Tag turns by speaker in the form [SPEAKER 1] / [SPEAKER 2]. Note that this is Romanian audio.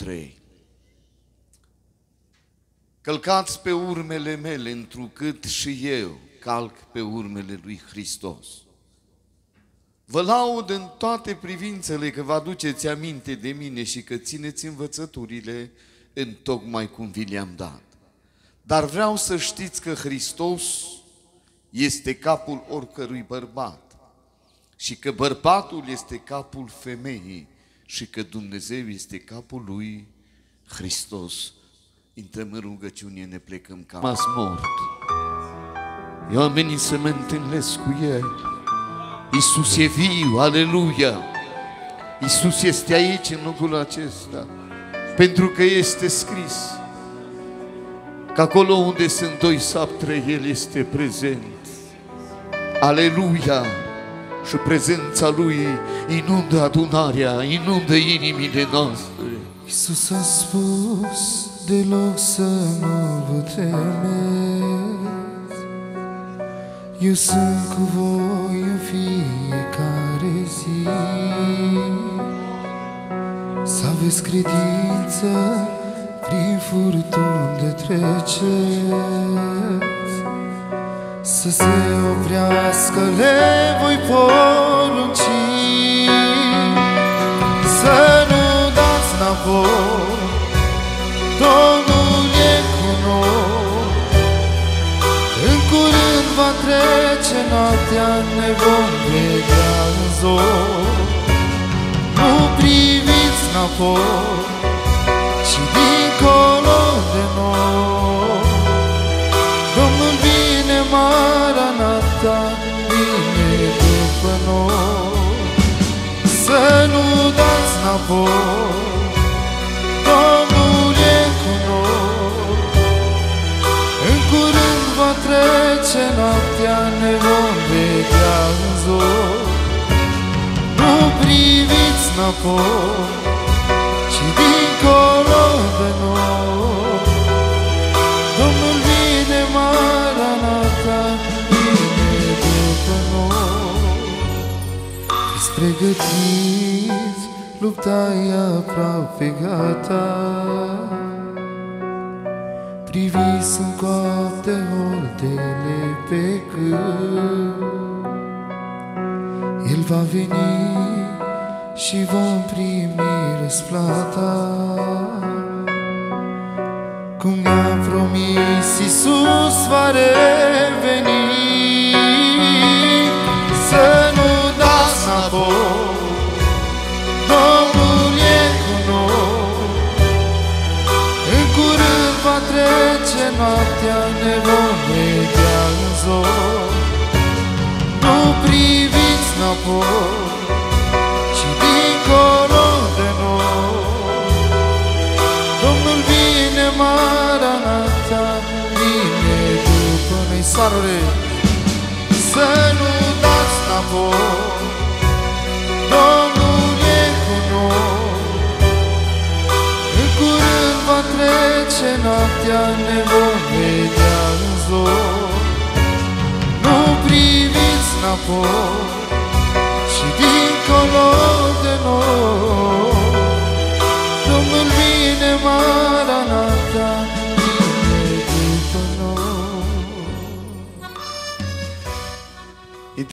[SPEAKER 1] 3. Călcați pe urmele mele, întrucât și eu calc pe urmele lui Hristos. Vă laud în toate privințele că vă aduceți aminte de mine și că țineți învățăturile în tocmai cum vi le-am dat. Dar vreau să știți că Hristos este capul oricărui bărbat și că bărbatul este capul femeii și că Dumnezeu este capul lui Hristos. Intrăm în rugăciune, ne plecăm ca mas mort. Eu am venit să mă întâlnesc cu El. Iisus e viu, aleluia! Iisus este aici, în locul acesta, pentru că este scris că acolo unde sunt doi sau trei, El este prezent. Aleluia! Și prezența Lui inundă adunarea, inundă inimile noastre.
[SPEAKER 2] Iisus a spus deloc să nu vă temeți Eu sunt cu voi în fiecare zi. Să aveți credință prin furtuni de treceți Să se oprească, le voi porunci. Să nu dați înapoi Domnul e cu noi. În curând va trece noaptea Ne vom vedea în zor Nu priviți înapoi nu dați înapoi. Domnul e cu noi. În curând va trece noaptea Ne vom vedea în zor Nu priviți înapoi Ci dincolo de noi pregătiți Lupta e aproape gata. Priviți în coapte hordele pe câmp El va veni și vom primi răsplata. Cum ne-a promis Iisus va reveni noaptea Ne vom vedea în zor. Nu priviți înapoi Ci dincolo de noi. Domnul vine Maranata Vine după noi. Sarule Să nu dați înapoi trece noaptea ne vom vedea în zor Nu priviți înapoi și dincolo de noi. Domnul vine mai